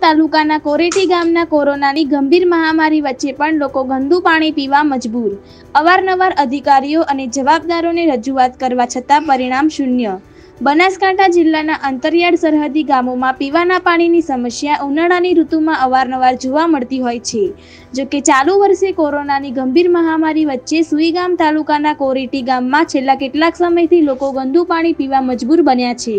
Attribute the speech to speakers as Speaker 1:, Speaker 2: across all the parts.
Speaker 1: તાલુકાના કોરેટી ગામના કોરોનાની ગંભીર મહામારી વચ્ચે પણ લોકો ગંદુ પાણી પીવા મજબૂર. અવારનવાર અધિકારીઓ અને જવાબદારોને રજૂઆત કરવા છતાં પરિણામ શૂન્ય. બનાસકાંઠા જિલ્લાના અંતરિયાળ સરહદી ગામોમાં પીવાના પાણીની સમસ્યા ઉનાળાની ઋતુમાં અવારનવાર જોવા મળતી હોય છે. જો કે ચાલુ વર્ષે કોરોનાની ગંભીર મહામારી વચ્ચે સુઈગામ તાલુકાના કોરેટી ગામમાં છેલ્લા કેટલાક સમયથી લોકો ગંદુ પાણી પીવા મજબૂર બન્યા છે.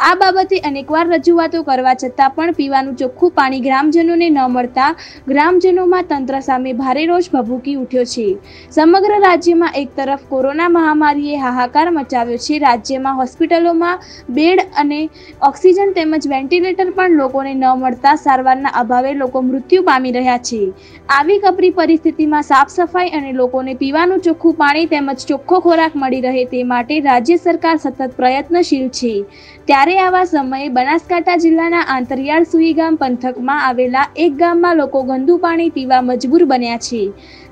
Speaker 1: આ બાબતે અનેકવાર રજૂઆતો કરવા છતાં પણ પીવાનું ચોખ્ખું પાણી ગ્રામજનોને ન મળતા ગ્રામજનોમાં તંત્ર સામે ભારે રોષ ભભૂકી ઉઠ્યો છે. સમગ્ર રાજ્યમાં એક તરફ કોરોના મહામારીએ હાહાકાર મચાવ્યો છે, રાજ્યમાં હોસ્પિટલોમાં બેડ અને ઓક્સિજન તેમજ વેન્ટિલેટર પણ લોકોને ન મળતા સારવારના અભાવે લોકો મૃત્યુ પામી રહ્યા છે. આવી કપરી પરિસ્થિતિમાં સાફ સફાઈ અને લોકોને પીવાનું ચોખ્ખું પાણી તેમજ ચોખ્ખો ખોરાક મળી રહે તે માટે રાજ્ય સરકાર સતત પ્રયત્નશીલ છે. ત્યારે આવા સમયે બનાસકાંઠા જિલ્લાના આંતરિયાળ સુઈગામ પંથકમાં આવેલા એક ગામમાં લોકો ગંદુ પાણી પીવા મજબૂર બન્યા છે.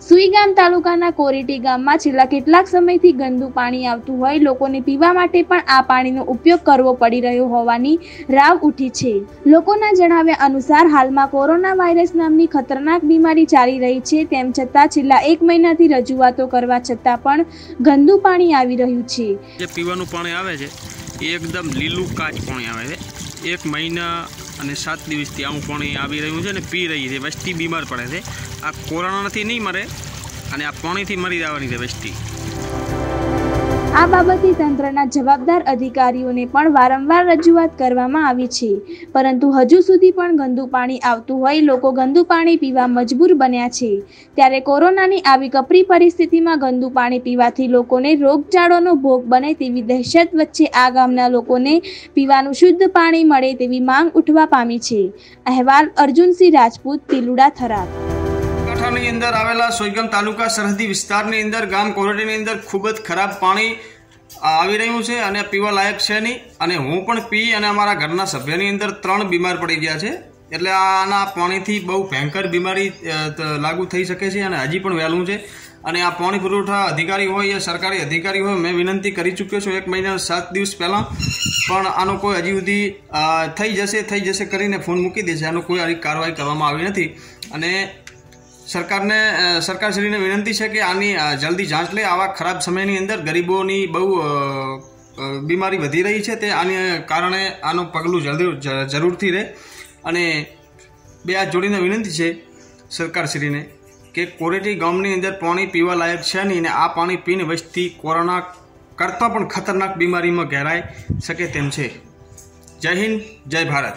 Speaker 1: સુઈગામ તાલુકાના કોરેટી ગામમાં છેલ્લા કેટલાક સમયથી ગંદુ પાણી આવતું હોય લોકોને પીવા માટે પણ આ પાણીનો ઉપયોગ કરવો પડી રહ્યો હોવાની રાવ ઉઠી છે. લોકોના જણાવ્યા અનુસાર હાલમાં કોરોના વાયરસ નામની ખતરનાક બીમારી ચાલી રહી છે, તેમ છતાં છેલ્લા એક મહિનાથી રજૂઆતો કરવા છતાં પણ ગંદુ પાણી આવી રહ્યું છે.
Speaker 2: જે પીવાનું પાણી આવે છે, એ એકદમ લીલું કાચ પાણી આવે છે. એક મહિના અને સાત દિવસથી આવું પાણી આવી રહ્યું છે ને પી રહી છે, વસ્તી બીમાર પડે છે. આ કોરોનાથી નહીં મરે અને આ પાણીથી મરી જવાની છે વસ્તી.
Speaker 1: આ બાબતે તંત્રના જવાબદાર અધિકારીઓને પણ વારંવાર રજૂઆત કરવામાં આવી છે. પરંતુ હજુ સુધી પણ ગંદુ પાણી આવતું હોય, લોકો ગંદુ પાણી પીવા મજબૂર બન્યા છે. ત્યારે કોરોનાની આવી કપરી પરિસ્થિતિમાં ગંદુ પાણી પીવાથી લોકોને રોગચાળોનો ભોગ બને તેવી દહેશત વચ્ચે આ ગામના લોકોને પીવાનું શુદ્ધ પાણી મળે તેવી માંગ ઉઠવા પામી છે. અહેવાલ અર્જુનસિંહ રાજપૂત, તિલુડા થરાદ.
Speaker 2: કાંઠાની અંદર આવેલા સોયગમ તાલુકા સરહદી વિસ્તારની અંદર, ગામ કોરોડીની અંદર ખૂબ જ ખરાબ પાણી આવી રહ્યું છે અને પીવા લાયક છે નહીં. અને હું પણ પી અને અમારા ઘરના સભ્યની અંદર ત્રણ બીમાર પડી ગયા છે. એટલે આના પાણીથી બહુ ભયંકર બીમારી લાગુ થઈ શકે છે અને હજી પણ વહેલું છે. અને આ પાણી પુરવઠા અધિકારી હોય યા સરકારી અધિકારી હોય, મેં વિનંતી કરી ચૂક્યો છું એક મહિના સાત દિવસ પહેલાં. પણ આનો કોઈ હજી સુધી થઈ જશે થઈ જશે કરીને ફોન મૂકી દે છે આનો કોઈ આવી કાર્યવાહી કરવામાં આવી નથી. અને સરકારને સરકારશ્રીને વિનંતી છે કે આની જલ્દી જાંચ લે. આવા ખરાબ સમયની અંદર ગરીબોની બહુ બીમારી વધી રહી છે. તે આને કારણે આનું પગલું જલ્દી જરૂરથી રહે અને બે હાથ જોડીને વિનંતી છે સરકારશ્રીને કે કોરેટી ગામની અંદર પાણી પીવા લાયક છે નહીં અને આ પાણી પીને વસ્તી કોરોના કરતાં પણ ખતરનાક બીમારીમાં ઘેરાઈ શકે તેમ છે. જય હિન્દ, જય ભારત.